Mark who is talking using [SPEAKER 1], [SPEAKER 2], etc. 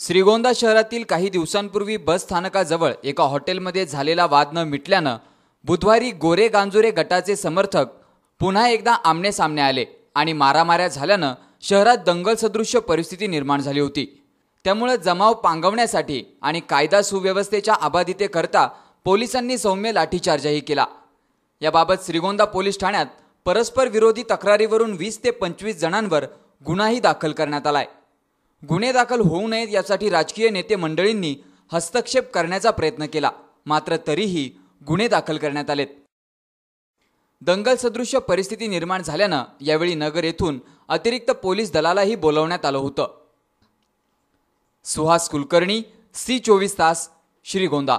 [SPEAKER 1] श्रीगोंदा शहरातील काही दिवसांपूर्वी बस स्थानकाजवळ एका हॉटेलमध्ये झालेला वाद न मिटल्यानं बुधवारी गोरे गांजुरे गटाचे समर्थक पुन्हा एकदा आमने सामने आले आणि मारामाऱ्या झाल्यानं शहरात दंगल सदृश्य परिस्थिती निर्माण झाली होती. त्यामुळे जमाव पांगवण्यासाठी आणि कायदा सुव्यवस्थेच्या आबादितेकरता पोलिसांनी सौम्य लाठीचार्जही केला. याबाबत श्रीगोंदा पोलीस ठाण्यात परस्पर विरोधी तक्रारीवरून वीस ते पंचवीस जणांवर गुन्हाही दाखल करण्यात आलाय. गुन्हे दाखल होऊ नयेत यासाठी राजकीय नेते मंडळींनी हस्तक्षेप करण्याचा प्रयत्न केला. मात्र तरीही गुन्हे दाखल करण्यात आलेत. दंगल सदृश्य परिस्थिती निर्माण झाल्यानं यावेळी नगर येथून अतिरिक्त पोलीस दलालाही बोलवण्यात आलं होतं. सुहास कुलकर्णी सी चोवीस तास श्रीगोंदा.